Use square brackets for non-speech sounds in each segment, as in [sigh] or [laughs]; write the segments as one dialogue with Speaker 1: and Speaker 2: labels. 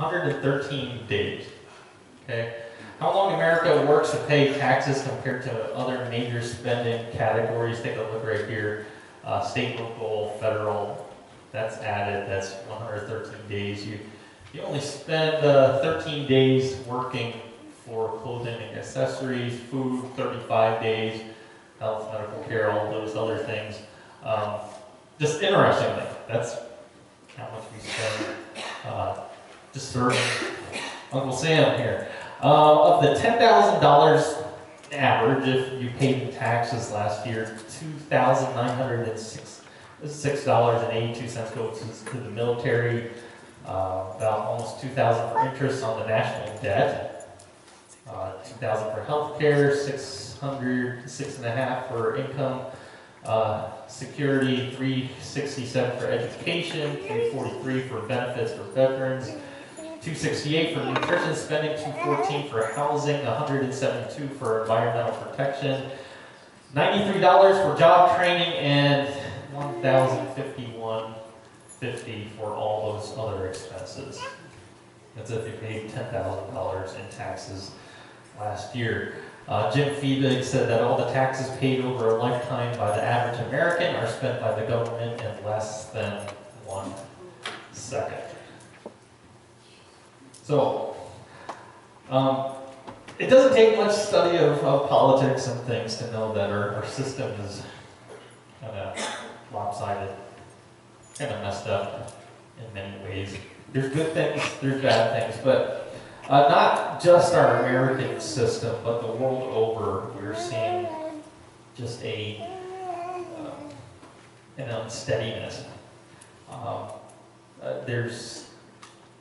Speaker 1: 113 days. Okay? How long America works to pay taxes compared to other major spending categories? Take a look right here. Uh, state, local, federal, that's added, that's 113 days. You, you only spend uh, 13 days working for clothing and accessories, food, 35 days, health, medical care, all those other things. Um, just interestingly, that's how much we spend uh, serving Uncle Sam here. Uh, of the $10,000 average, if you paid in taxes last year, $2,906.82 goes to the military, uh, about almost 2000 for interest on the national debt, uh, 2000 for health care, 600, six and a half for income, uh, security, 367 for education, 343 for benefits for veterans, 268 for nutrition spending, 214 for housing, 172 for environmental protection, $93 for job training, and 1,051.50 for all those other expenses. That's if you paid $10,000 in taxes last year. Uh, Jim Fiebig said that all the taxes paid over a lifetime by the average American are spent by the government in less than one second. So, um, it doesn't take much study of, of politics and things to know that our, our system is kind of lopsided, kind of messed up in many ways. There's good things, there's bad things, but uh, not just our American system, but the world over, we're seeing just a um, an unsteadiness. Um, uh, there's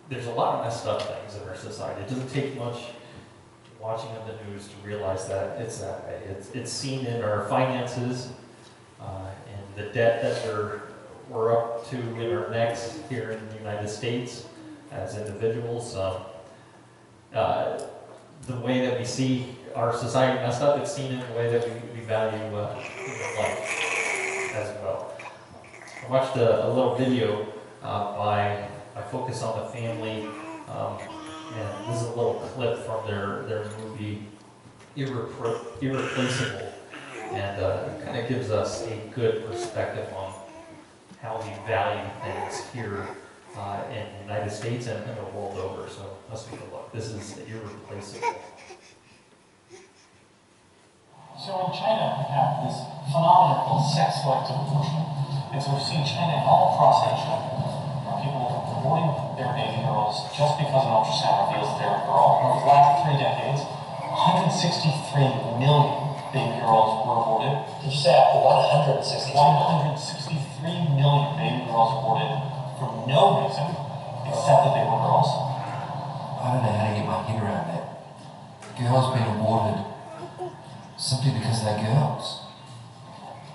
Speaker 1: there's a lot of messed up things in our society. It doesn't take much watching of the news to realize that it's that way. It's, it's seen in our finances uh, and the debt that we're, we're up to in our necks here in the United States as individuals. Um, uh, the way that we see our society messed up, it's seen in the way that we, we value uh, life as well. I watched a, a little video uh, by I focus on the family. Um, and this is a little clip from their, their movie Irrepro- Irreplaceable. And uh, it kind of gives us a good perspective on how we value things here uh, in the United States and, and the world over. So let's take a look. This is Irreplaceable.
Speaker 2: So in China, we have this phenomenon called sex selective abortion. And so we've seen China all across Asia, where people their baby girls just because an ultrasound reveals they're a girl. Over the last three decades, 163 million baby girls were aborted.
Speaker 3: Did you say 163?
Speaker 2: 163 million baby girls aborted for no reason except that they were girls.
Speaker 3: I don't know how to get my head around that. Girls being aborted simply because they're girls.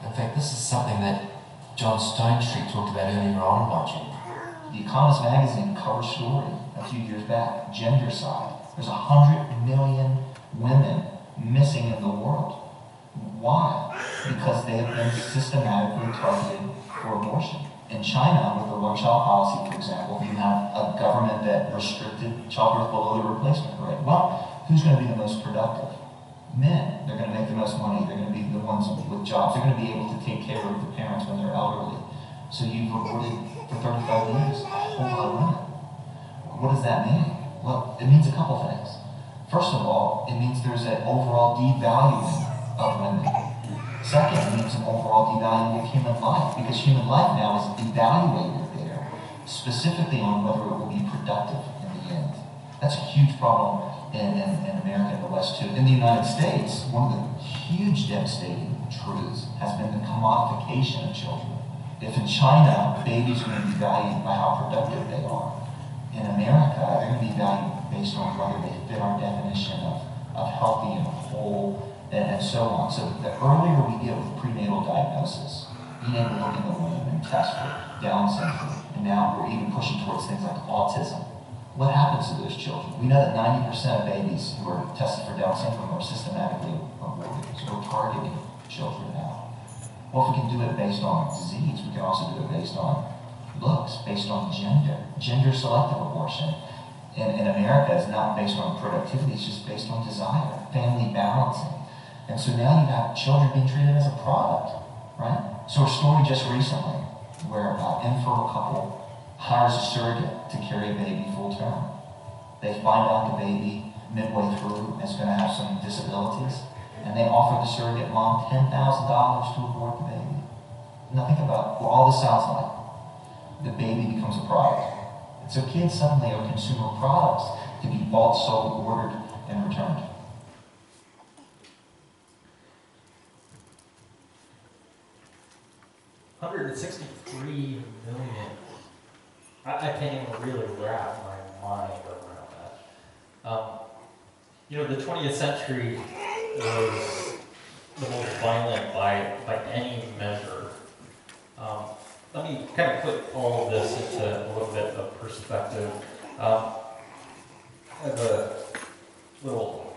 Speaker 3: In fact, this is something that John Stonestreet talked about earlier on, watching. The Economist magazine cover story a few years back, gendercide. There's a hundred million women missing in the world. Why? Because they have been systematically targeted for abortion. In China, with the one-child policy, for example, you have a government that restricted childbirth below the replacement rate. Well, who's going to be the most productive? Men. They're going to make the most money. They're going to be the ones with jobs. They're going to be able to take care of the parents when they're elderly. So you've aborted for 35 years a. What does that mean? Well, it means a couple things. First of all, it means there's an overall devaluing of women. Second, it means an overall devaluing of human life because human life now is evaluated there specifically on whether it will be productive in the end. That's a huge problem in, in, in America and the West too. In the United States, one of the huge devastating truths has been the commodification of children. If in China, babies are going to be valued by how productive they are, in America, they're going to be valued based on whether they fit our definition of, of healthy and whole and, and so on. So the earlier we get with prenatal diagnosis, being able to look in the womb and test for Down syndrome, and now we're even pushing towards things like autism. What happens to those children? We know that 90% of babies who are tested for Down syndrome are systematically aborted. So we're targeting children now. Well, if we can do it based on disease, we can also do it based on looks, based on gender, gender selective abortion.
Speaker 4: in, in America is not based on productivity, it's just based on desire, family balancing. And so now you have children being treated as a product, right? So a story just recently where an infertile couple hires a surrogate to carry a baby full term. They find out the baby midway through is going to have some disabilities, and they offer the surrogate mom $10,000 to abort the baby. Now think about what all this sounds like. The baby becomes a product. And so kids suddenly are consumer products to be bought, sold, ordered, and returned.
Speaker 1: Hundred and sixty-three million. I, I can't even really wrap my mind around that. Um, you know, the twentieth century was the most violent by, by any measure. Um, let me kind of put all of this into a little bit of perspective. Um, I have a little,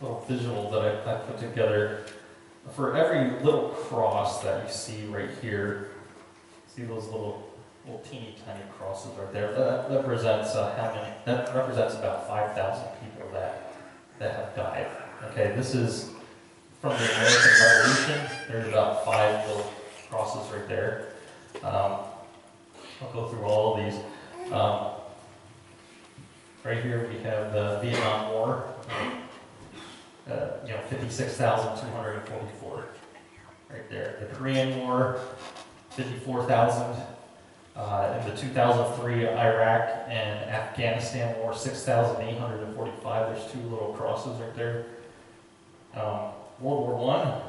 Speaker 1: little visual that I, I put together. For every little cross that you see right here, see those little, little teeny tiny crosses right there? That represents uh, how many? That represents about 5,000 people that that have died. Okay, this is from the American Revolution. There's about five little crosses right there. Um, I'll go through all of these. Um, right here we have the Vietnam War. Uh, you know, 56,244 right there. The Korean War, 54,000. Uh, in the 2003 Iraq and Afghanistan War, 6,845. There's two little crosses right there. Um, World War One.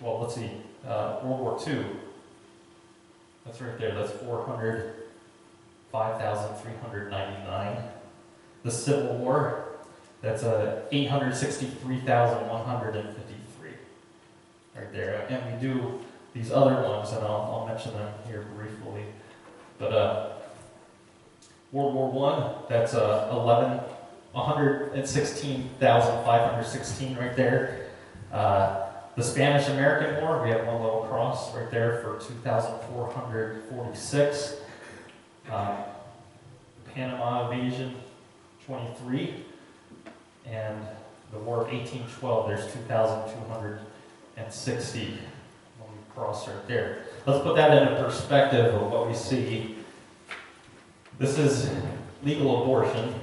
Speaker 1: Well, let's see. Uh, World War Two. That's right there. That's 405,399. The Civil War. That's uh, 863,153. Right there. And we do these other ones, and I'll, I'll mention them here briefly. But uh, World War One, that's uh, 11, 116,516 right there. Uh, the Spanish American War, we have one little cross right there for 2,446. Um, Panama Invasion, 23. And the War of 1812, there's 2,260 cross right there. Let's put that into perspective of what we see. This is legal abortion.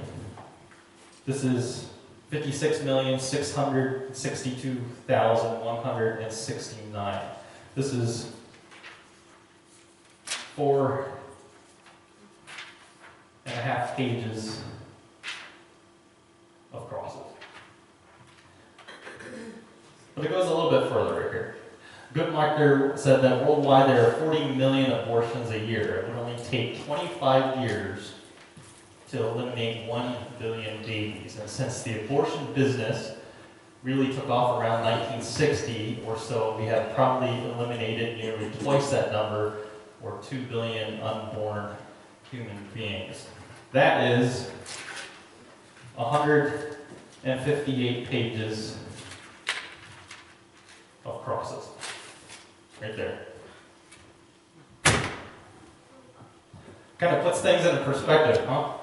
Speaker 1: This is 56,662,169. This is four and a half pages of crosses. But it goes a little bit further right here. Guttmacher said that worldwide there are 40 million abortions a year. It would only take 25 years to eliminate 1 billion babies. And since the abortion business really took off around 1960 or so, we have probably eliminated nearly twice that number, or 2 billion unborn human beings. That is 158 pages of crosses. Right there. Kind of puts things into perspective, huh?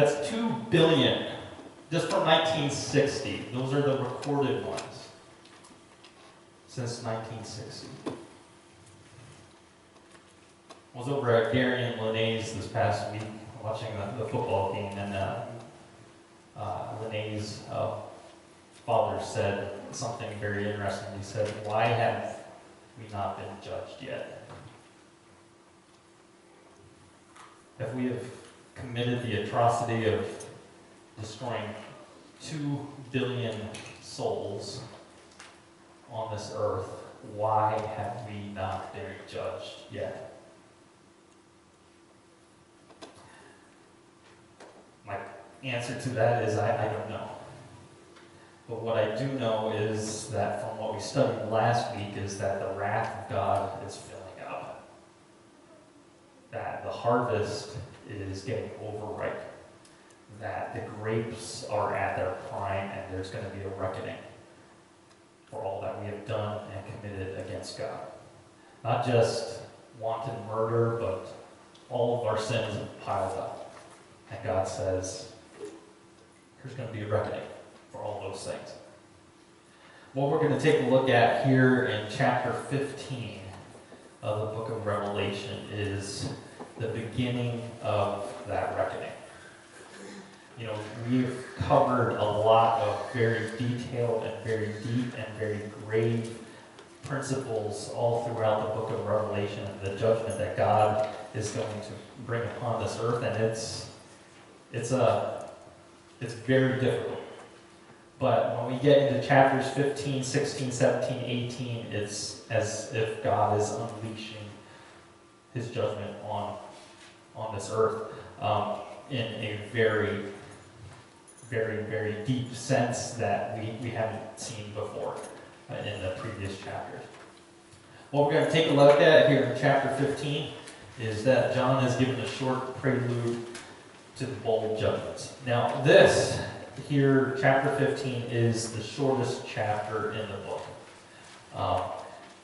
Speaker 1: That's 2 billion just from 1960. Those are the recorded ones since 1960. I was over at Gary and Linnaeus this past week watching the, the football game, and uh, uh, Linnaeus' uh, father said something very interesting. He said, Why have we not been judged yet? If we have committed the atrocity of destroying two billion souls on this earth, why have we not been judged yet? My answer to that is I, I don't know. But what I do know is that from what we studied last week is that the wrath of God is filling up. That the harvest is getting overripe. That the grapes are at their prime and there's going to be a reckoning for all that we have done and committed against God. Not just wanton murder, but all of our sins have piled up. And God says, there's going to be a reckoning for all those things. What we're going to take a look at here in chapter 15 of the book of Revelation is the beginning of that reckoning. You know, we've covered a lot of very detailed and very deep and very grave principles all throughout the book of Revelation the judgment that God is going to bring upon this earth, and it's it's a it's very difficult. But when we get into chapters 15, 16, 17, 18, it's as if God is unleashing his judgment on on this earth um, in a very, very, very deep sense that we, we haven't seen before uh, in the previous chapters. What we're going to take a look at here in chapter 15 is that John has given a short prelude to the bowl judgments. Now, this here, chapter 15, is the shortest chapter in the book. Um,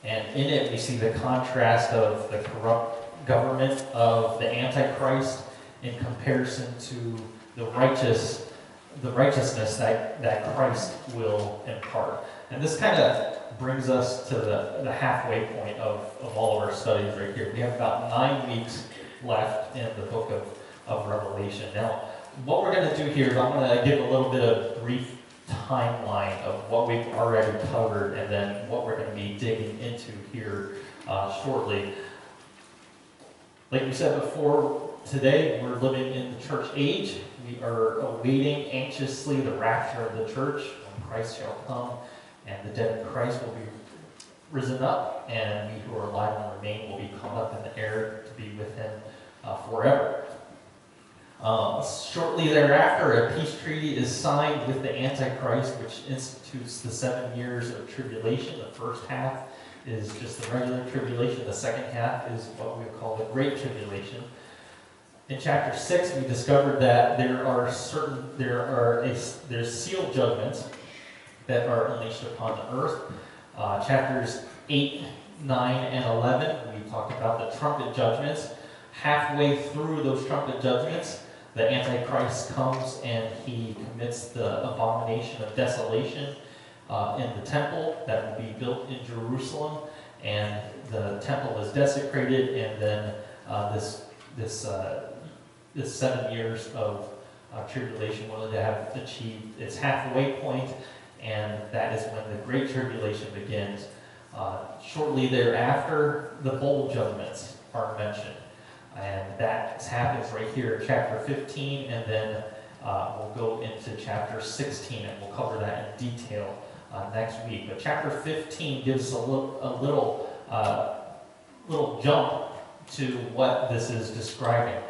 Speaker 1: and in it, we see the contrast of the corrupt government of the Antichrist in comparison to the righteous the righteousness that, that Christ will impart. And this kind of brings us to the, the halfway point of, of all of our studies right here. We have about nine weeks left in the book of, of Revelation. Now, what we're going to do here is I'm going to give a little bit of brief timeline of what we've already covered and then what we're going to be digging into here uh, shortly. Like we said before, today we're living in the church age. We are awaiting anxiously the rapture of the church when Christ shall come and the dead in Christ will be risen up, and we who are alive and remain will be caught up in the air to be with him uh, forever. Um, shortly thereafter, a peace treaty is signed with the Antichrist, which institutes the seven years of tribulation. The first half is just the regular tribulation. The second half is what we call the Great Tribulation. In chapter six, we discovered that there are certain there are a, there's sealed judgments that are unleashed upon the earth. Uh, chapters eight, nine, and eleven, we talked about the trumpet judgments. Halfway through those trumpet judgments, the Antichrist comes and he commits the abomination of desolation uh, in the temple that will be built in Jerusalem, and the temple is desecrated, and then uh, this this uh, this seven years of uh, tribulation will have achieved its halfway point, and that is when the great tribulation begins. Uh, shortly thereafter, the bowl judgments are mentioned, and that happens right here in chapter 15, and then uh, we'll go into chapter 16, and we'll cover that in detail uh, next week. But chapter 15 gives a little, a little, uh, little jump to what this is describing.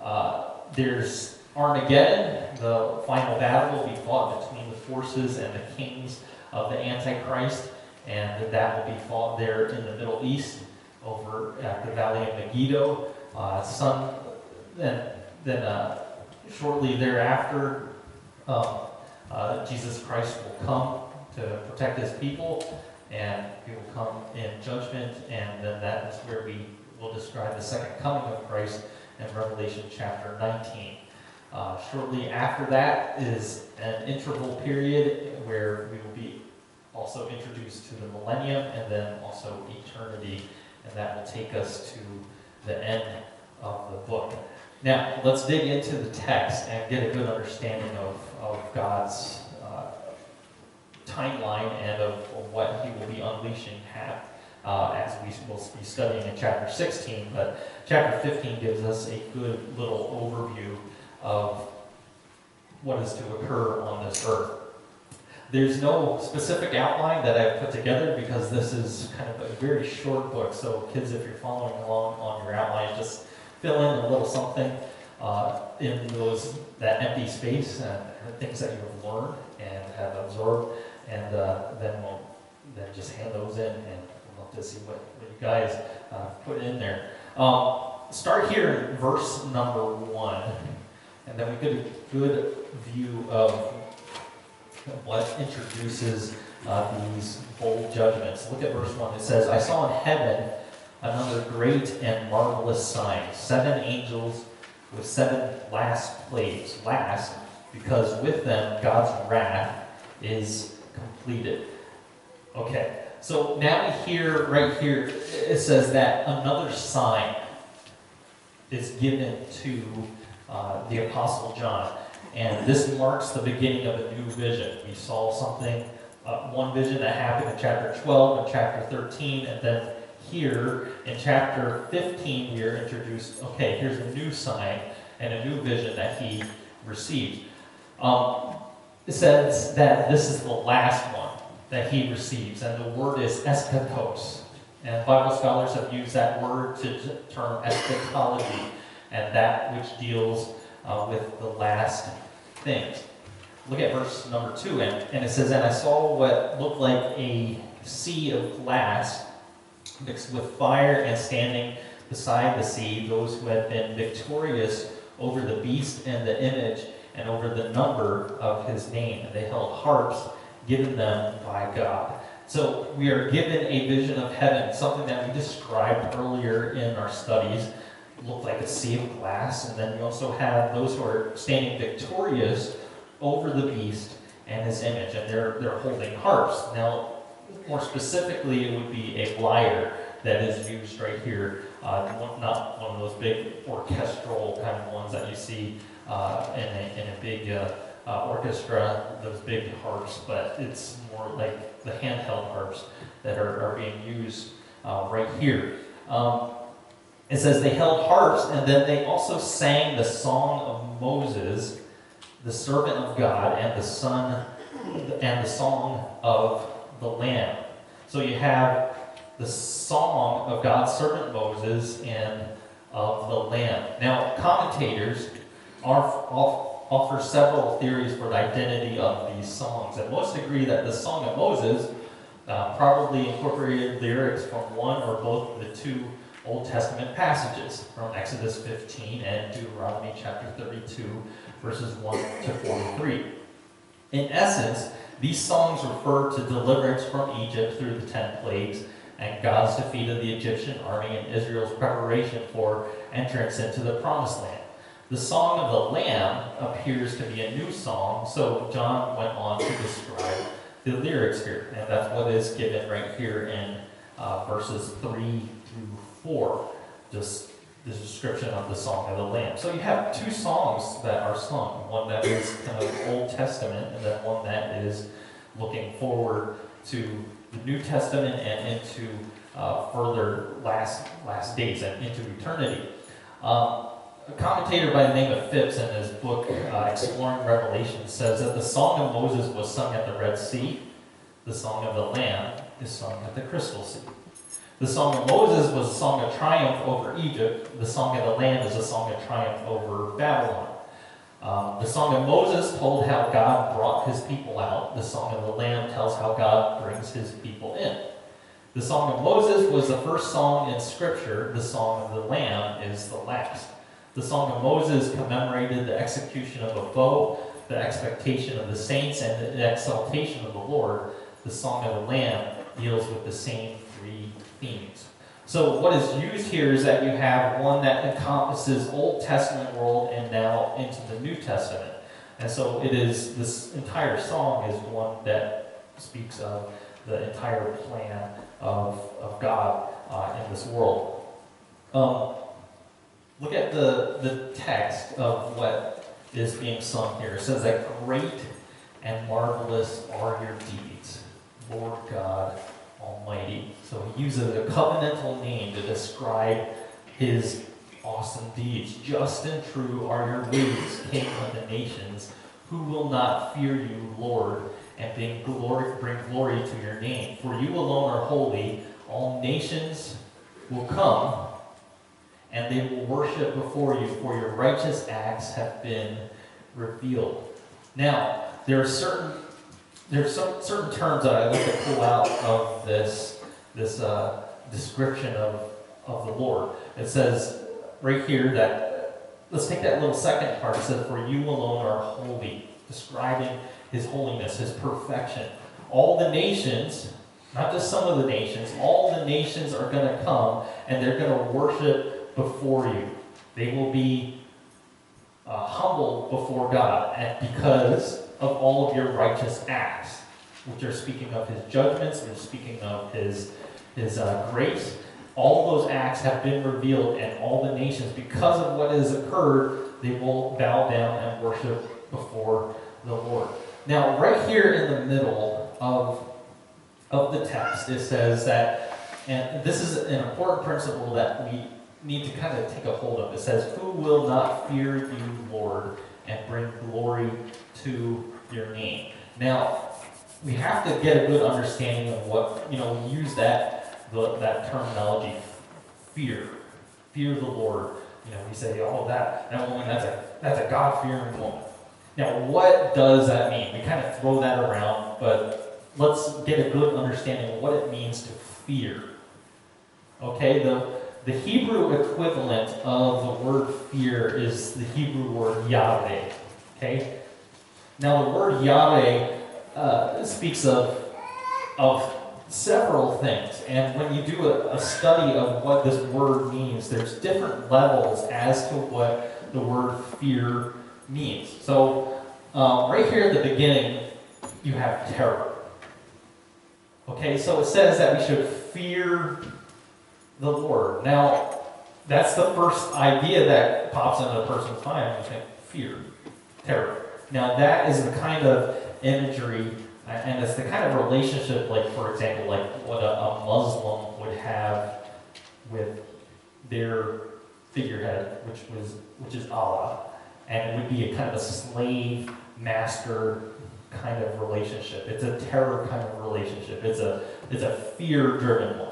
Speaker 1: Uh, there's Armageddon, the final battle will be fought between the forces and the kings of the Antichrist, and that will be fought there in the Middle East over at the Valley of Megiddo. Uh, some, then, then uh, shortly thereafter, um, uh, Jesus Christ will come to protect his people, and he will come in judgment, and then that is where we will describe the second coming of Christ in Revelation chapter 19. Uh, shortly after that is an interval period where we will be also introduced to the millennium and then also eternity, and that will take us to the end of the book. Now, let's dig into the text and get a good understanding of, of God's timeline and of, of, what He will be unleashing have, uh, as we will be studying in chapter 16. But chapter 15 gives us a good little overview of what is to occur on this earth. There's no specific outline that I've put together because this is kind of a very short book. So, kids, if you're following along on your outline, just fill in a little something uh, in those that empty space and, and things that you have learned and have absorbed, and uh, then we'll then just hand those in, and we'll love to see what, what you guys uh, put in there. Um, start here verse number one, and then we get a good view of what introduces uh, these bowl judgments. Look at verse 1. It says, I saw in heaven another great and marvelous sign seven angels with seven last plagues. Last, because with them God's wrath is completed. Okay, so now we hear right here, it says that another sign is given to uh, the Apostle John. And this marks the beginning of a new vision. We saw something, uh, one vision that happened in chapter 12 and chapter 13, and then here in chapter 15, we are introduced okay, here's a new sign and a new vision that he received. Um, says that this is the last one that he receives, and the word is eschatos. And Bible scholars have used that word to term eschatology, and that which deals uh, with the last things. Look at verse number two, and, and it says, And I saw what looked like a sea of glass mixed with fire, and standing beside the sea, those who had been victorious over the beast and the image, and over the number of his name. And they held harps given them by God. So we are given a vision of heaven, something that we described earlier in our studies. Looked like a sea of glass, and then you also have those who are standing victorious over the beast and his image, and they're they're holding harps. Now, more specifically, it would be a lyre that is used right here, uh, not one of those big orchestral kind of ones that you see uh, in, a, a big uh, uh, orchestra, those big harps, but it's more like the handheld harps that are, are being used uh, right here. Um, it says they held harps, and then they also sang the song of Moses, the servant of God, and the son, and the song of the Lamb. So you have the song of God's servant Moses and of the Lamb. Now, commentators offer several theories for the identity of these songs, and most agree that the Song of Moses uh, probably incorporated lyrics from one or both of the two Old Testament passages from Exodus 15 and Deuteronomy chapter 32, verses 1 to 43. In essence, these songs refer to deliverance from Egypt through the ten plagues and God's defeat of the Egyptian army and Israel's preparation for entrance into the promised land. The Song of the Lamb appears to be a new song, so John went on to describe the lyrics here, and that's what is given right here in uh, verses 3 through 4, just the description of the Song of the Lamb. So you have two songs that are sung, one that is kind of Old Testament, and then one that is looking forward to the New Testament and into uh, further last last days and into eternity. Um, a commentator by the name of Phillips in his book uh, Exploring Revelation says that the Song of Moses was sung at the Red Sea, the Song of the Lamb is sung at the Crystal Sea. The Song of Moses was a song of triumph over Egypt. The Song of the Lamb is a song of triumph over Babylon. Um, the Song of Moses told how God brought his people out. The Song of the Lamb tells how God brings his people in. The Song of Moses was the first song in Scripture. The Song of the Lamb is the last. The Song of Moses commemorated the execution of a foe, the expectation of the saints, and the exaltation of the Lord. The Song of the Lamb deals with the same three themes. So what is used here is that you have one that encompasses Old Testament world and now into the New Testament. And so it is, this entire song is one that speaks of the entire plan of, of God uh, in this world. Um, look at the, the text of what is being sung here. It says that great and marvelous are your deeds, Lord God Almighty. So he uses a covenantal name to describe his awesome deeds. Just and true are your ways, King of the nations. Who will not fear you, Lord, and bring glory, bring glory to your name? For you alone are holy. All nations will come, and they will worship before you, for your righteous acts have been revealed. Now, there are certain there's some certain terms that I like to pull out of this this uh, description of of the Lord. It says right here that let's take that little second part. It says, "For you alone are holy," describing His holiness, His perfection. All the nations, not just some of the nations, all the nations are going to come and they're going to worship before you. They will be uh, humble before God and because of all of your righteous acts, which are speaking of his judgments, which are speaking of his, his uh, grace. All those acts have been revealed, and all the nations, because of what has occurred, they will bow down and worship before the Lord. Now, right here in the middle of, of the text, it says that, and this is an important principle that we need to kind of take a hold of. It says, Who will not fear you, Lord, and bring glory to your name? Now, we have to get a good understanding of what, you know, we use that, the, that terminology, fear. Fear the Lord. You know, we say, oh, that, that woman, that's a, that's a God-fearing woman. Now, what does that mean? We kind of throw that around, but let's get a good understanding of what it means to fear. Okay, the, the Hebrew equivalent of the word fear is the Hebrew word Yahweh. Okay? Now, the word Yahweh uh, speaks of, of several things. And when you do a, a study of what this word means, there's different levels as to what the word fear means. So, um, right here at the beginning, you have terror. Okay, so it says that we should fear the Lord. Now, that's the first idea that pops into a person's mind. You think fear, terror. Now, that is the kind of imagery and it's the kind of relationship, like, for example, like what a, a Muslim would have with their figurehead, which was which is Allah, and it would be a kind of a slave master kind of relationship. It's a terror kind of relationship. It's a it's a fear driven one.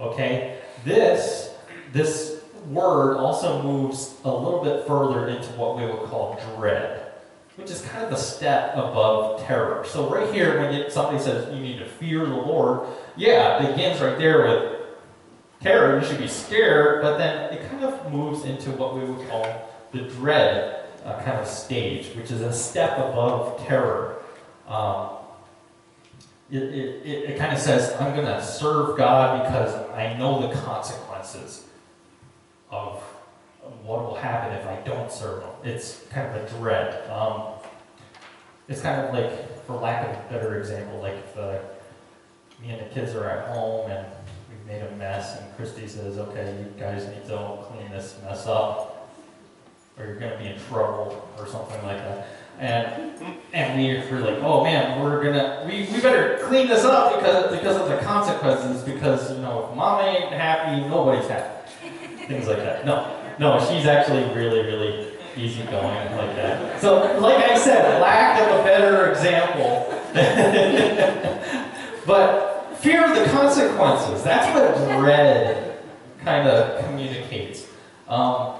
Speaker 1: Okay, this this word also moves a little bit further into what we would call dread which is kind of a step above terror. So right here, when it, somebody says you need to fear the Lord, yeah, it begins right there with terror. You should be scared, but then it kind of moves into what we would call the dread uh, kind of stage, which is a step above terror. Um, it, it, it, it kind of says, I'm going to serve God because I know the consequences of what will happen if I don't serve Him. It's kind of a dread. Um, it's kind of like, for lack of a better example, like uh, me and the kids are at home and we've made a mess, and Christy says, "Okay, you guys need to clean this mess up, or you're going to be in trouble," or something like that. And and we are like, "Oh man, we're gonna we, we better clean this up because because of the consequences. Because you know, if mom ain't happy, nobody's happy. Things like that. No, no, she's actually really, really easygoing like that. So, like I said, lack of a better example. [laughs] but fear of the consequences, that's what dread kind of communicates. Um,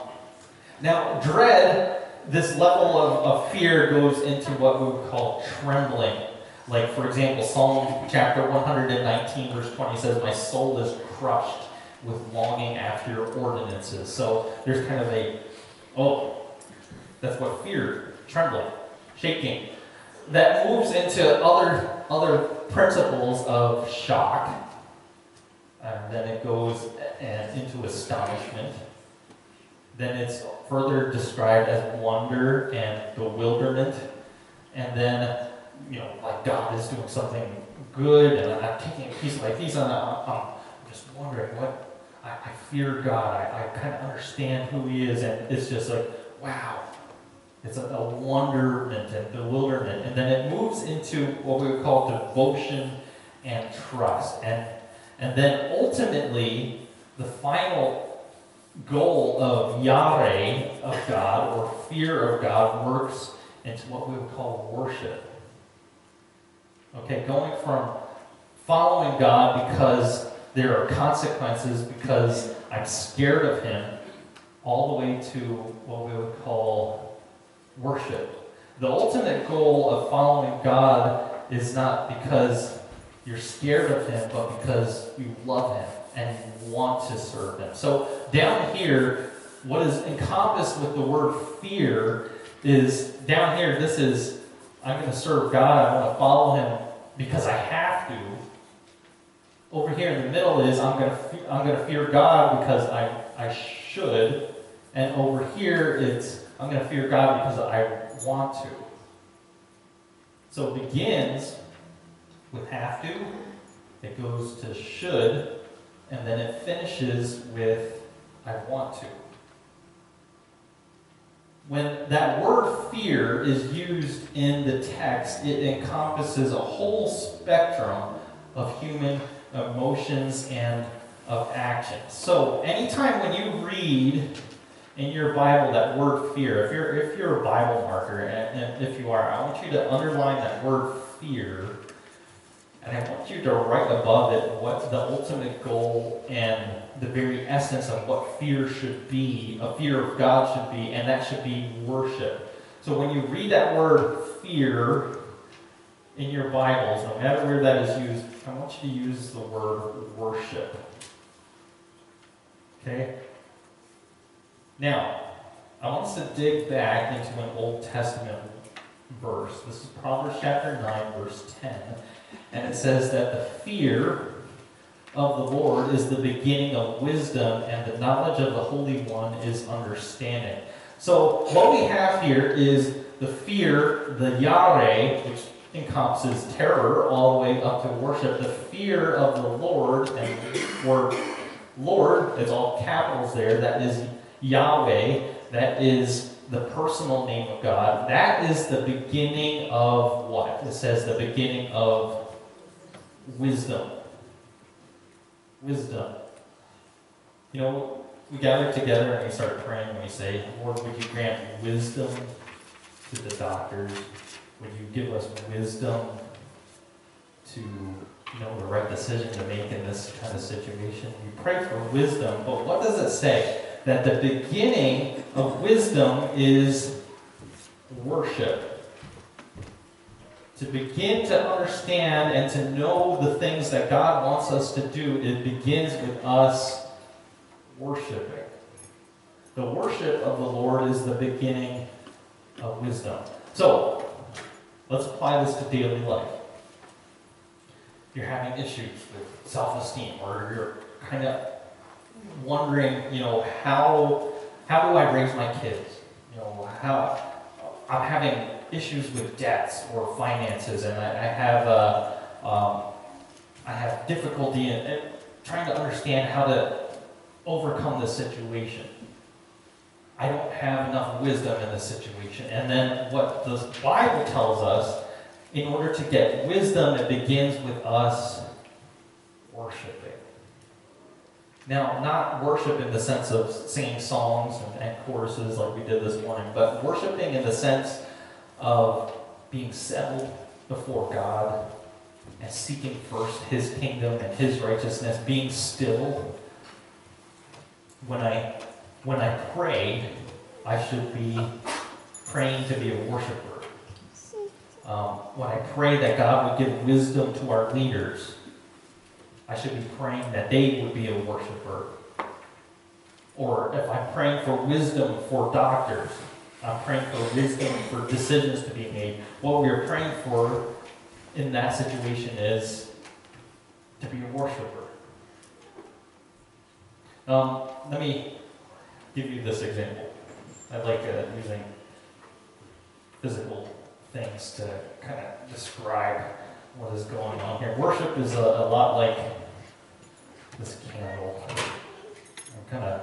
Speaker 1: now, dread, this level of, of fear goes into what we would call trembling. Like, for example, Psalm chapter 119, verse 20 says, My soul is crushed with longing after your ordinances. So there's kind of a, oh, that's what fear, trembling, shaking. That moves into other other principles of shock. And then it goes uh, into astonishment. Then it's further described as wonder and bewilderment. And then, you know, like God is doing something good, and I'm taking a piece of my piece, and I'm, I'm just wondering what I, I fear God. I, I kind of understand who He is, and it's just like, wow. It's a, a wonderment and bewilderment. And then it moves into what we would call devotion and trust. And, and then ultimately, the final goal of Yahweh, of God, or fear of God, works into what we would call worship. Okay, going from following God because there are consequences because I'm scared of him, all the way to what we would call worship. The ultimate goal of following God is not because you're scared of him, but because you love him and want to serve him. So down here, what is encompassed with the word fear is down here, this is, I'm going to serve God, I want to follow him because I have to, over here in the middle is I'm going to I'm going to fear God because I I should, and over here it's I'm going to fear God because I want to. So it begins with have to, it goes to should, and then it finishes with I want to. When that word fear is used in the text, it encompasses a whole spectrum of human emotions and of actions. So, anytime when you read in your Bible that word fear, if you're if you're a Bible marker, and, and if you are, I want you to underline that word fear, and I want you to write above it what the ultimate goal and the very essence of what fear should be, a fear of God should be, and that should be worship. So when you read that word fear in your Bibles, no matter where that is used, I want you to use the word worship. Okay? Now, I want us to dig back into an Old Testament verse. This is Proverbs chapter 9, verse 10. And it says that the fear of the Lord is the beginning of wisdom, and the knowledge of the Holy One is understanding. So, what we have here is the fear, the Yahweh, which encompasses terror all the way up to worship, the fear of the Lord, and for Lord, it's all capitals there, that is Yahweh, that is the personal name of God. That is the beginning of what? It says the beginning of wisdom. Wisdom. You know, we gather together and we start praying and we say, Lord, would you grant wisdom to the doctors? Would you give us wisdom to you know the right decision to make in this kind of situation? We pray for wisdom, but what does it say? That the beginning of wisdom is worship to begin to understand and to know the things that God wants us to do, it begins with us worshiping. The worship of the Lord is the beginning of wisdom. So, let's apply this to daily life. You're having issues with self esteem, or you're kind of wondering, you know, how, how do I raise my kids? You know, how I'm having issues with debts or finances, and I, I have uh, um, I have difficulty in, in, trying to understand how to overcome this situation. I don't have enough wisdom in this situation. And then what the Bible tells us, in order to get wisdom, it begins with us worshiping. Now, not worship in the sense of singing songs and, and choruses like we did this morning, but worshiping in the sense of being settled before God and seeking first His kingdom and His righteousness, being still. When I when I pray, I should be praying to be a worshiper. Um, when I pray that God would give wisdom to our leaders, I should be praying that they would be a worshiper. Or if I'm praying for wisdom for doctors, I'm praying for wisdom for decisions to be made. What we are praying for in that situation is to be a worshiper. Um, let me give you this example. I like uh, using physical things to kind of describe what is going on here. Worship is a, a lot like this candle. I'm kind of,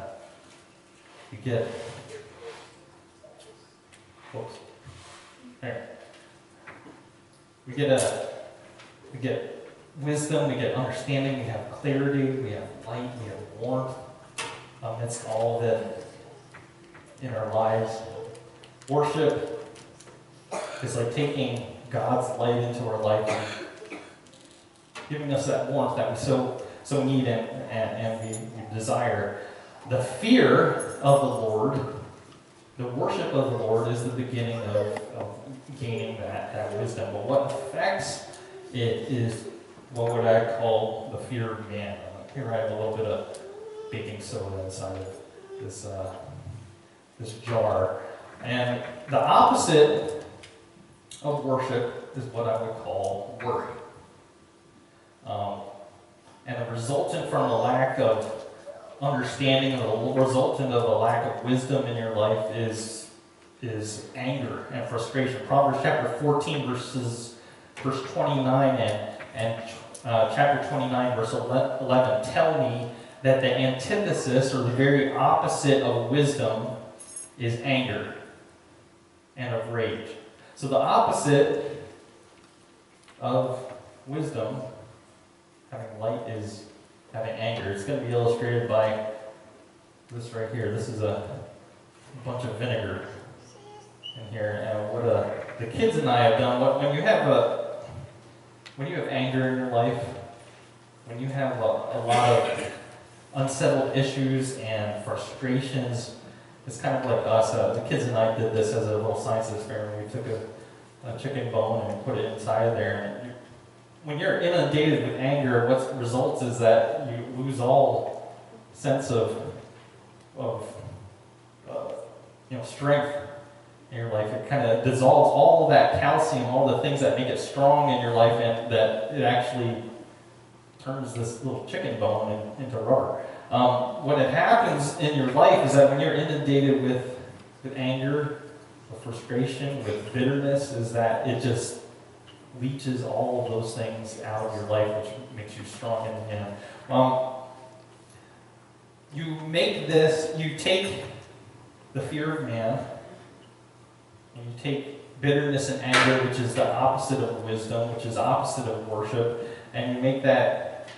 Speaker 1: you get There. We get a we get wisdom, we get understanding, we have clarity, we have light, we have warmth amidst all of it in our lives. Worship is like taking God's light into our life giving us that warmth that we so so need and, and, and we, we desire. The fear of the Lord the worship of the Lord is the beginning of, of gaining that, that wisdom. But what affects it is what would I call the fear of man. Here I have a little bit of baking soda inside of this, uh, this jar. And the opposite of worship is what I would call worry. Um, and the resultant from a lack of understanding or the resultant of a lack of wisdom in your life is is anger and frustration. Proverbs chapter 14 verses verse 29 and and uh, chapter 29 verse 11 tell me that the antithesis or the very opposite of wisdom is anger and of rage. So the opposite of wisdom, having light, is having anger. It's going to be illustrated by this right here. This is a bunch of vinegar in here. And what uh, the kids and I have done, when you have a, when you have anger in your life, when you have a, a lot of unsettled issues and frustrations, it's kind of like us. Uh, the kids and I did this as a little science experiment. We took a, a chicken bone and put it inside of there. And when you're inundated with anger, what results is that you lose all sense of, of uh, you know, strength in your life. It kind of dissolves all that calcium, all the things that make it strong in your life, and that it actually turns this little chicken bone in, into rubber. Um, what happens in your life is that when you're inundated with, with anger, with frustration, with bitterness, is that it just leaches all of those things out of your life, which makes you strong in end. Um, you make this, you take the fear of man, and you take bitterness and anger, which is the opposite of wisdom, which is opposite of worship, and you make that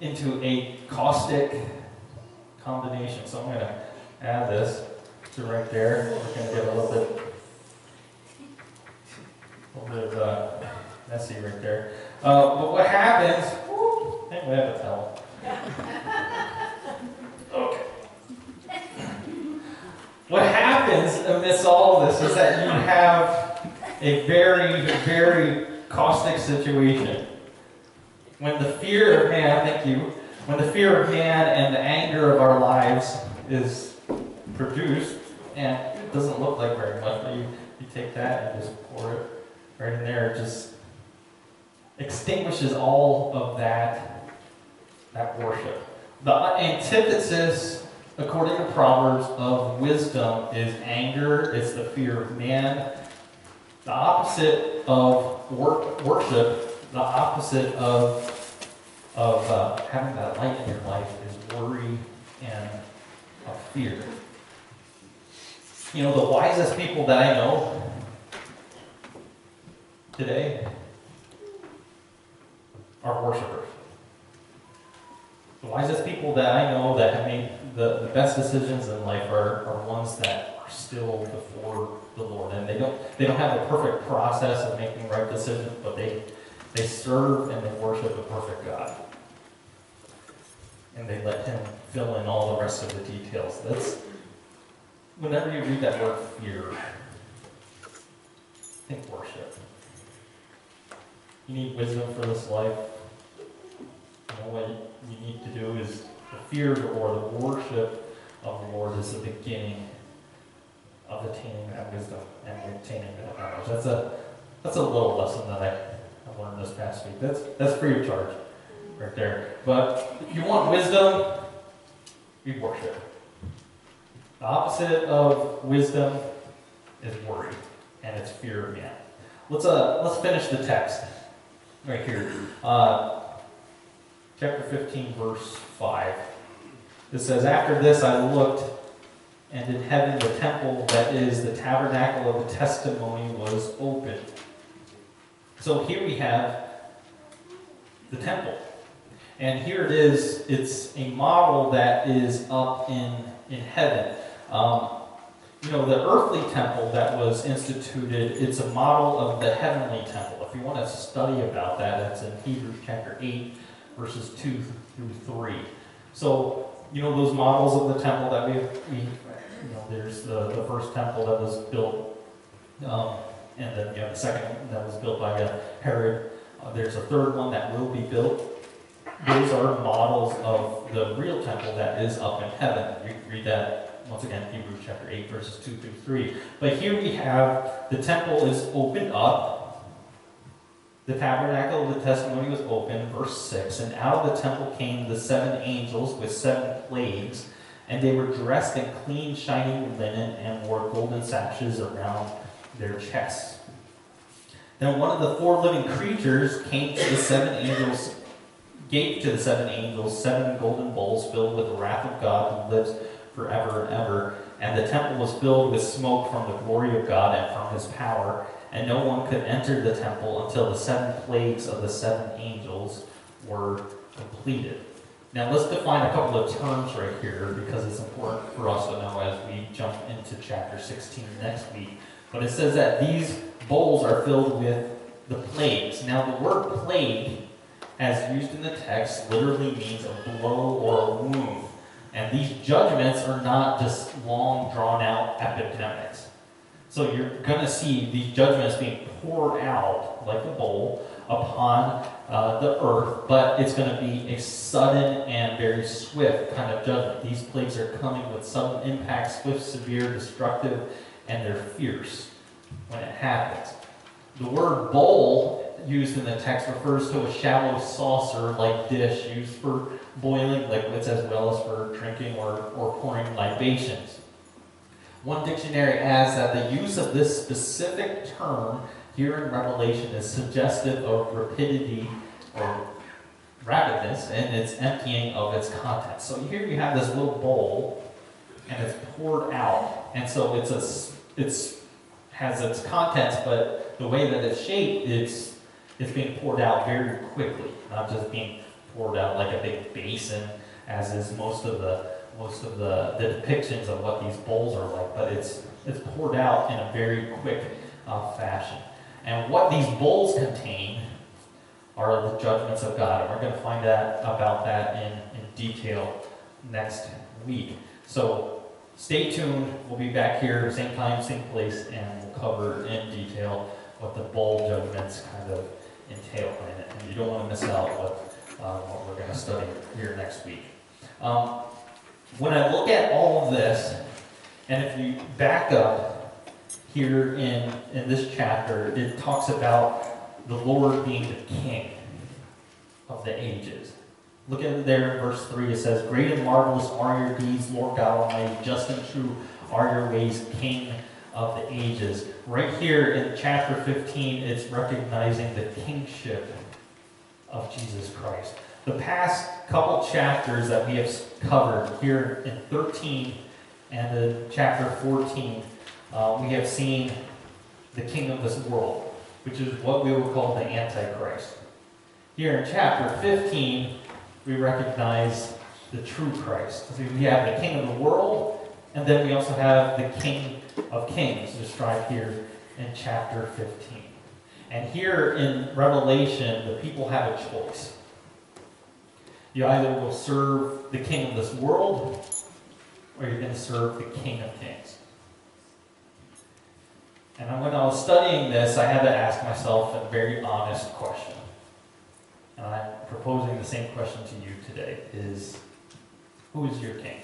Speaker 1: into a caustic combination. So I'm going to add this to right there. We're going to get a little bit, a little bit of uh, messy right there. Uh, but what happens? Whoop, I think we have a towel. Okay. What happens amidst all this is that you have a very, very caustic situation. When the fear of man, thank you, when the fear of man and the anger of our lives is produced, and it doesn't look like very much, but you, you take that and just pour it right in there, just extinguishes all of that, that worship. The antithesis, according to Proverbs, of wisdom is anger, it's the fear of man. The opposite of worship, the opposite of, of uh, having that light in your life is worry and uh, fear. You know, the wisest people that I know today are worshipers. The wisest people that I know that have made the, the best decisions in life are, are ones that are still before the Lord. And they don't they don't have a perfect process of making right decisions, but they they serve and they worship a perfect God. And they let him fill in all the rest of the details. That's whenever you read that word fear, think worship. You need wisdom for this life. You know you need to do is the fear or the worship of the Lord is the beginning of attaining that wisdom and attaining that knowledge. That's a that's a little lesson that I, I learned this past week. That's that's free of charge, right there. But if you want wisdom, you worship. The opposite of wisdom is worry, and it's fear of man. Let's uh let's finish the text right here. Uh, chapter 15, verse 5. It says, After this I looked, and in heaven the temple that is the tabernacle of the testimony was open. So here we have the temple. And here it is, it's a model that is up in, in heaven. Um, you know, the earthly temple that was instituted, it's a model of the heavenly temple. You want to study about that, that's in Hebrews chapter 8, verses 2 through 3. So, you know, those models of the temple that we, we you know, there's the, the first temple that was built, um, and then you have the second that was built by uh, Herod. Uh, there's a third one that will be built. Those are models of the real temple that is up in heaven. You read that once again, Hebrews chapter 8, verses 2 through 3. But here we have the temple is opened up the tabernacle of the testimony was open, verse 6, and out of the temple came the seven angels with seven plagues, And they were dressed in clean, shining linen and wore golden sashes around their chests. Then one of the four living creatures came to the seven angels, gave to the seven angels seven golden bowls filled with the wrath of God who lives forever and ever. And the temple was filled with smoke from the glory of God and from his power. And no one could enter the temple until the seven plagues of the seven angels were completed. Now let's define a couple of terms right here because it's important for us to know as we jump into chapter 16 next week. But it says that these bowls are filled with the plagues. Now the word plague, as used in the text, literally means a blow or a wound. And these judgments are not just long drawn out epidemics. So you're going to see these judgments being poured out like a bowl upon uh, the earth, but it's going to be a sudden and very swift kind of judgment. These plagues are coming with sudden impact, swift, severe, destructive, and they're fierce when it happens. The word bowl used in the text refers to a shallow saucer like dish used for boiling liquids as well as for drinking or, or pouring libations. One dictionary adds that the use of this specific term here in Revelation is suggestive of rapidity or rapidness and its emptying of its contents. So here you have this little bowl, and it's poured out, and so it's a it's has its contents, but the way that it's shaped, it's it's being poured out very quickly, not just being poured out like a big basin, as is most of the most of the, the depictions of what these bowls are like, but it's it's poured out in a very quick uh, fashion. And what these bowls contain are the judgments of God. And we're going to find out about that in, in detail next week. So stay tuned. We'll be back here, same time, same place, and we'll cover in detail what the bowl judgments kind of entail. And you don't want to miss out what, uh, what we're going to study here next week. Um, when I look at all of this, and if you back up here in, in this chapter, it talks about the Lord being the king of the ages. Look at there in verse 3. It says, Great and marvelous are your deeds, Lord God Almighty. Just and true are your ways, King of the ages. Right here in chapter 15, it's recognizing the kingship of Jesus Christ. The past couple chapters that we have covered here in 13 and in chapter 14, uh, we have seen the king of this world, which is what we would call the Antichrist. Here in chapter 15, we recognize the true Christ. So we have the king of the world, and then we also have the king of kings described here in chapter 15. And here in Revelation, the people have a choice. You either will serve the king of this world, or you're going to serve the king of kings. And when I was studying this, I had to ask myself a very honest question. And I'm proposing the same question to you today is who is your king?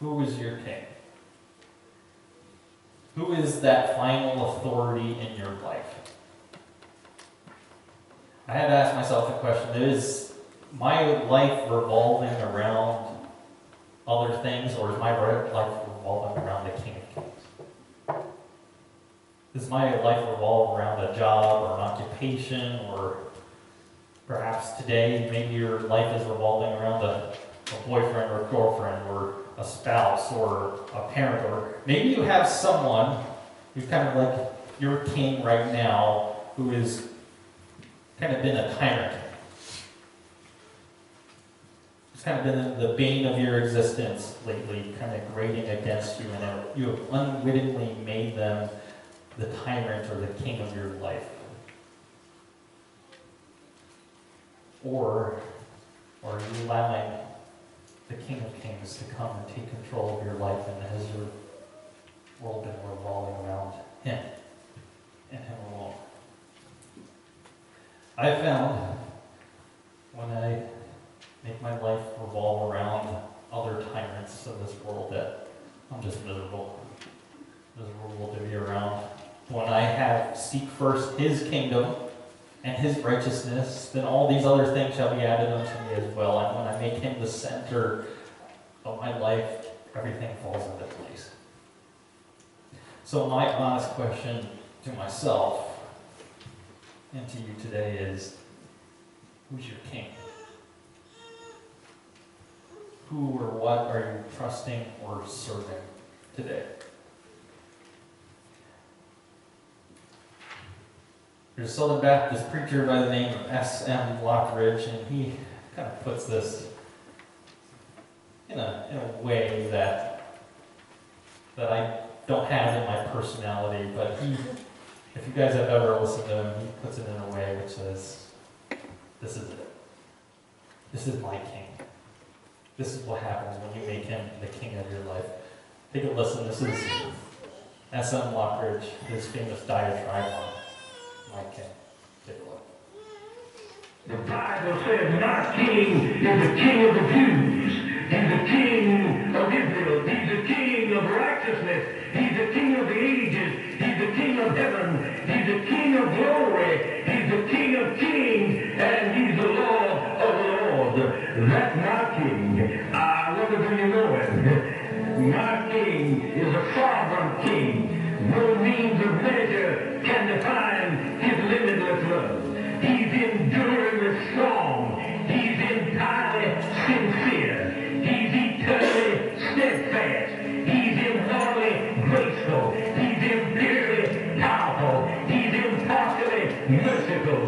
Speaker 1: Who is your king? Who is that final authority in your life? I had to ask myself the question is my life revolving around other things, or is my life revolving around the King of Kings? Does my life revolve around a job or an occupation, or perhaps today maybe your life is revolving around a, a boyfriend or a girlfriend, or a spouse, or a parent, or maybe you have someone who's kind of like your king right now who is kind of been a tyrant. It's kind of been the bane of your existence lately, kind of grating against you, and you have unwittingly made them the tyrant or the king of your life. Or, are you allowing the King of Kings to come and take control of your life, and has your world been revolving around Him and Him alone? I found when I make my life revolve around other tyrants of this world that I'm just miserable. Miserable to be around. When I have seek first his kingdom and his righteousness, then all these other things shall be added unto me as well. And when I make him the center of my life, everything falls into place. So my honest question to myself and to you today is who's your king? Who or what are you trusting or serving today? There's a Southern Baptist preacher by the name of S.M. Lockridge, and he kind of puts this in a, in a way that, that I don't have in my personality, but he if you guys have ever listened to him, he puts it in a way which says, this is it. This is my king. This is what happens when you make him the king of your life. Take a listen. This is S.M. Lockridge, his famous diatribe on my king. Take a look.
Speaker 5: The Bible says my king is the king of the Jews and the king of Israel. King of heaven. He's the King of glory. He's the King of kings. And he's the Lord of lords. That's my King. I wonder do you know it? My King is a sovereign King. No means of measure can define
Speaker 1: Musical né? [laughs]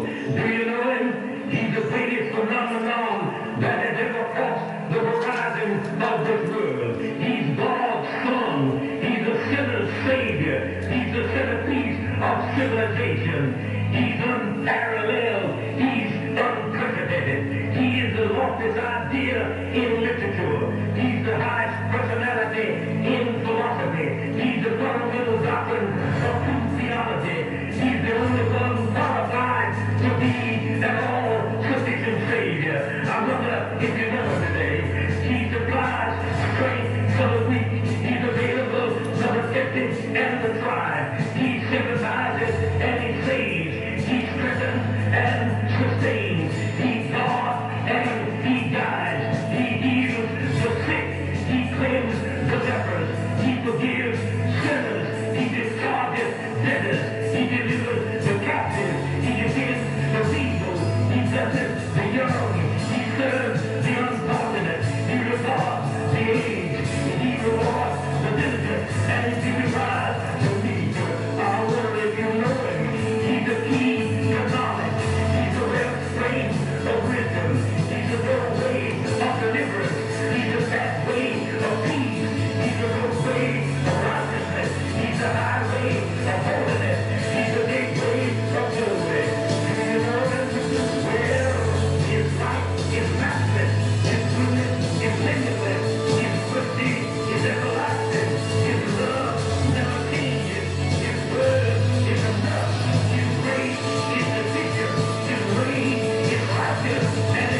Speaker 1: Yes.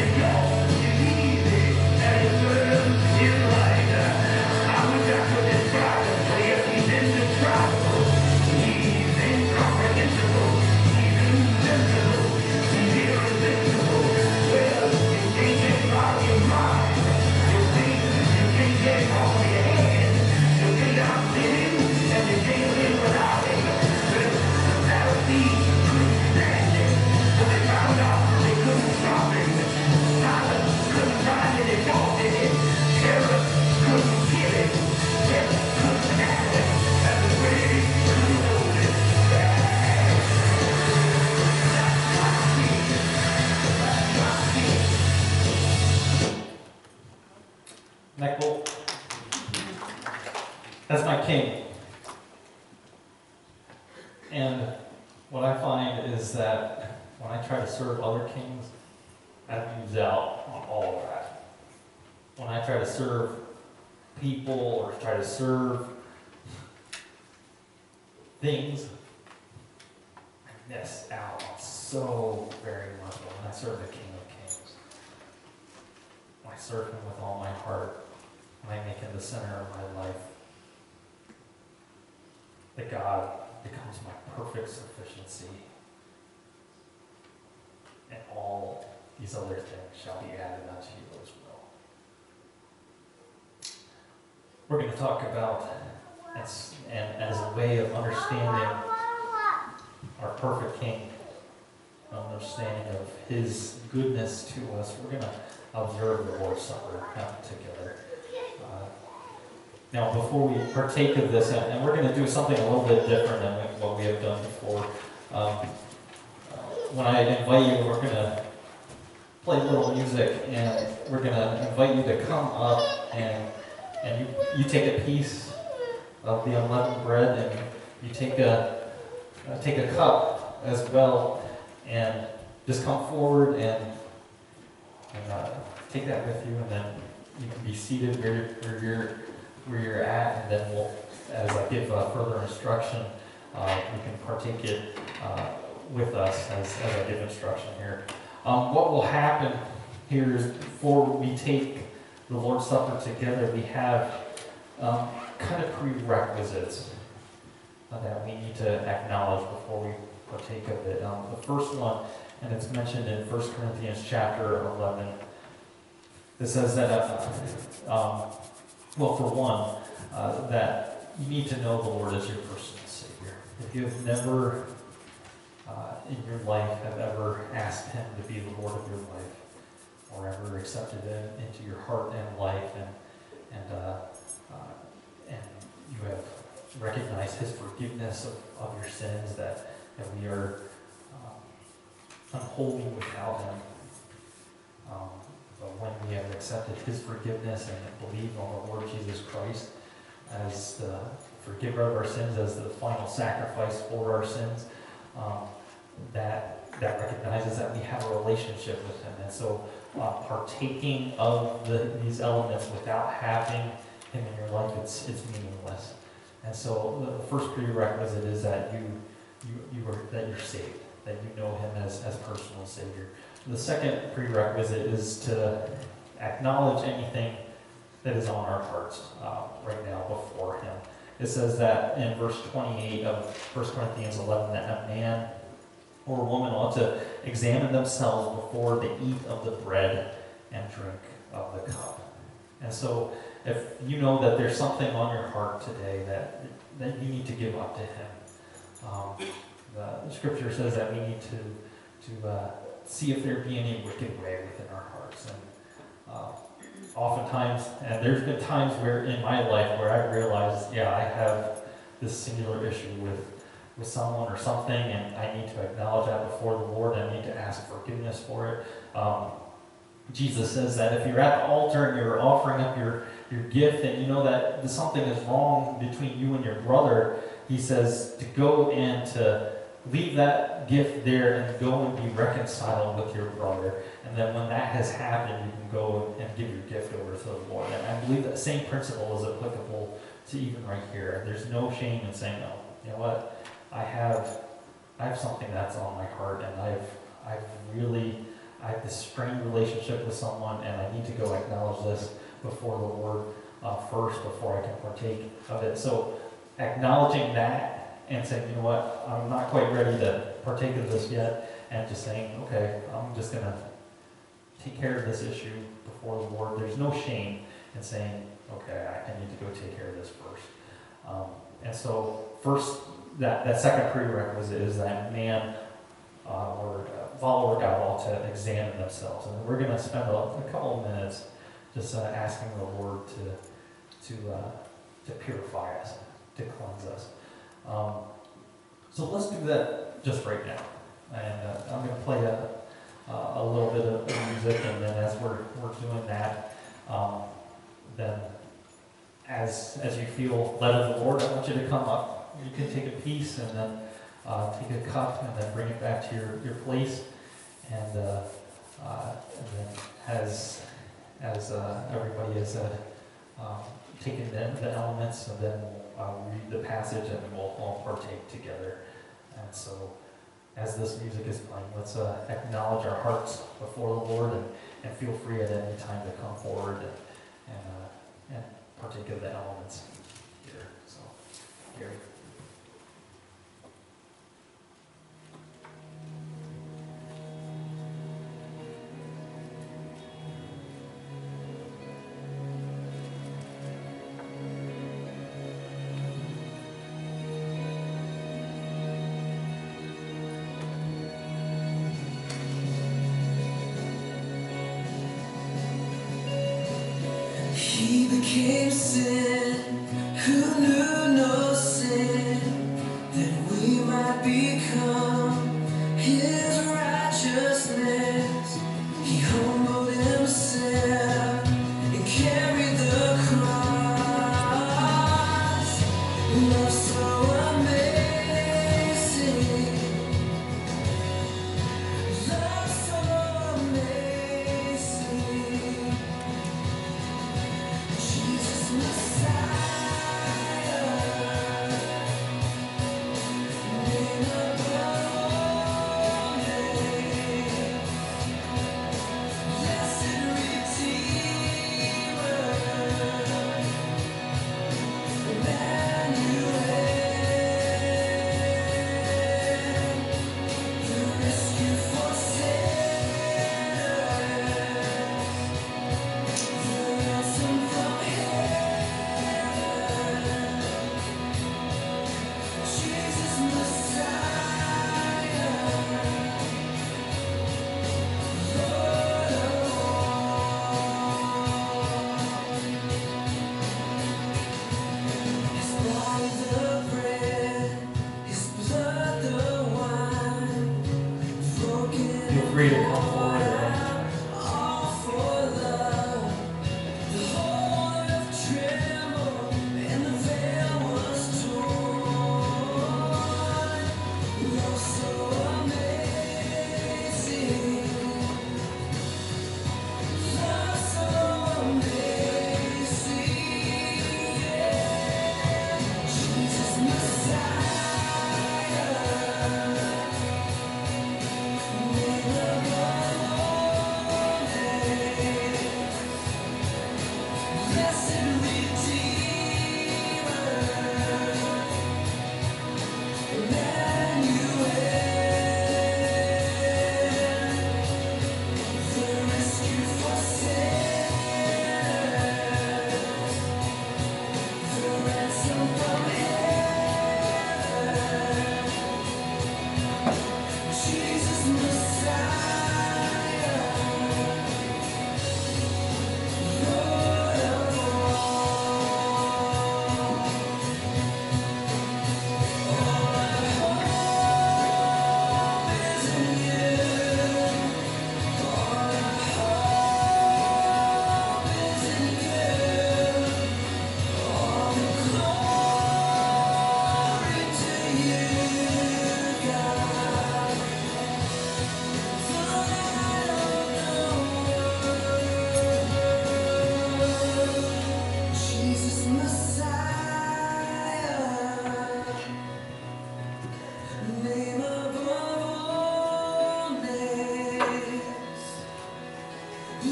Speaker 1: Talk about, as, and as a way of understanding our perfect King, understanding of His goodness to us, we're going to observe the Lord's Supper together. Uh, now, before we partake of this, and, and we're going to do something a little bit different than what we have done before. Um, uh, when I invite you, we're going to play a little music, and we're going to invite you to come up and and you, you take a piece of the unleavened bread and you take a uh, take a cup as well, and just come forward and and uh, take that with you, and then you can be seated where, where you're where you're at, and then we'll, as I give uh, further instruction, uh, you can partake it uh, with us as, as I give instruction here. Um, what will happen here is before we take the Lord's Supper together, we have um, kind of prerequisites uh, that we need to acknowledge before we partake of it. Um, the first one, and it's mentioned in 1 Corinthians chapter 11, it says that, uh, um, well, for one, uh, that you need to know the Lord as your personal Savior. If you have never uh, in your life have ever asked Him to be the Lord of your life, or ever accepted Him into your heart and life, and and uh, uh, and you have recognized His forgiveness of, of your sins, that that we are um, unholy without Him. Um, but when we have accepted His forgiveness and believed on the Lord Jesus Christ as the forgiver of our sins, as the final sacrifice for our sins, um, that that recognizes that we have a relationship with Him, and so uh, partaking of the, these elements without having Him in your life, it's it's meaningless. And so the first prerequisite is that you you you are that you're saved, that you know Him as as personal Savior. The second prerequisite is to acknowledge anything that is on our hearts uh, right now before Him. It says that in verse 28 of 1 Corinthians 11 that a man or a woman ought to examine themselves before they eat of the bread and drink of the cup. And so, if you know that there's something on your heart today that, that you need to give up to Him, um, the, the, scripture says that we need to, to uh, see if there be any wicked way within our hearts. And uh, oftentimes, and there's been times where in my life where I realized, yeah, I have this singular issue with with someone or something, and I need to acknowledge that before the Lord. I need to ask forgiveness for it. Um, Jesus says that if you're at the altar and you're offering up your, your gift and you know that something is wrong between you and your brother, he says to go and to leave that gift there and go and be reconciled with your brother. And then when that has happened, you can go and give your gift over to the Lord. And I believe that same principle is applicable to even right here. There's no shame in saying, no, you know what? I have I have something that's on my heart, and I've I've really I have this strained relationship with someone, and I need to go acknowledge this before the Lord uh, first before I can partake of it. So acknowledging that and saying, you know what, I'm not quite ready to partake of this yet, and just saying, okay, I'm just gonna take care of this issue before the Lord. There's no shame in saying, okay, I, need to go take care of this first. Um, and so, first that, that second prerequisite is that man uh, or follower God ought to examine themselves. And we're going to spend a, a, couple of minutes just uh, asking the Lord to, to, uh, to purify us, to cleanse us. Um, so let's do that just right now. And uh, I'm going to play a, a little bit of music, and then as we're, we're doing that, um, then as, as you feel led of the Lord, I want you to come up you can take a piece and then uh, take a cup and then bring it back to your, your place. And, uh, uh, and then as, as uh, everybody has uh, um, taken the, the elements, and then we'll read the passage and we'll all partake together. And so as this music is playing, let's acknowledge our hearts before the Lord and, and feel free at any time to come forward and, and, and partake of the elements here. So, Gary.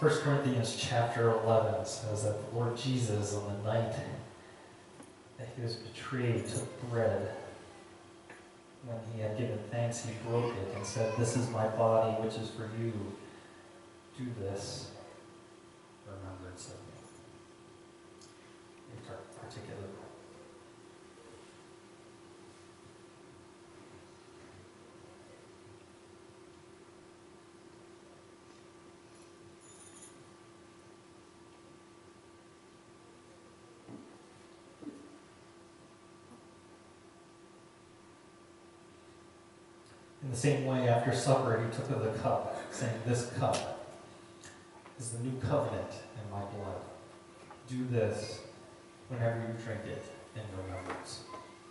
Speaker 1: 1 Corinthians chapter 11 says that the Lord Jesus, on the night that he was betrayed, took bread. When he had given thanks, he broke it and said, This is my body, which is for you. Do this The same way, after supper, he took of the cup, saying, This cup is the new covenant in my blood. Do this whenever you drink it in remembrance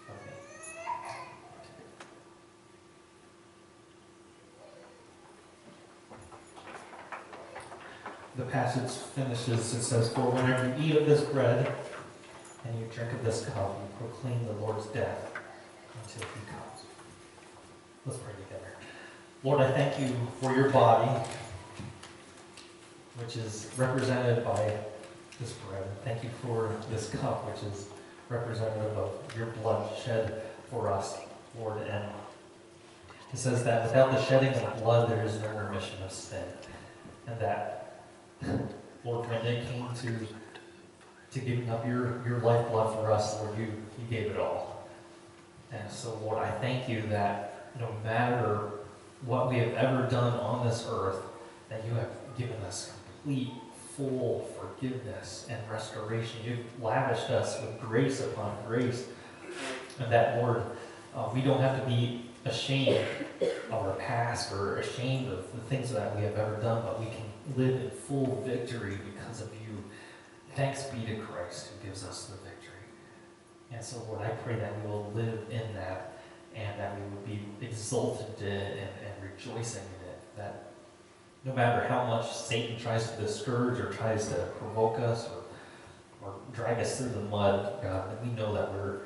Speaker 1: of me. The passage finishes, it says, For whenever you eat of this bread and you drink of this cup, you proclaim the Lord's death until he comes. Let's pray together. Lord, I thank you for your body, which is represented by this bread. Thank you for this cup, which is representative of your blood shed for us, Lord. And it says that without the shedding of blood, there is no remission of sin. And that, Lord, when they came to to giving up your, your lifeblood for us, Lord, you, you gave it all. And so, Lord, I thank you that no matter what we have ever done on this earth, that you have given us complete, full forgiveness and restoration. You've lavished us with grace upon grace. And that, Lord, uh, we don't have to be ashamed of our past or ashamed of the things that we have ever done, but we can live in full victory because of you. Thanks be to Christ who gives us the victory. And so, Lord, I pray that we will live in that and that we would be exultant in and, and rejoicing in it. That no matter how much Satan tries to discourage or tries to provoke us or, or drag us through the mud, God, that we know that we're,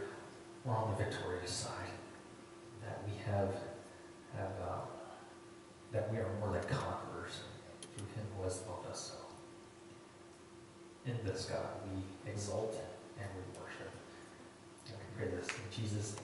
Speaker 1: we're on the victorious side. That we have, have uh, that we are more than conquerors through him who has loved us so. In this, God, we exult and we worship. And we pray this in Jesus'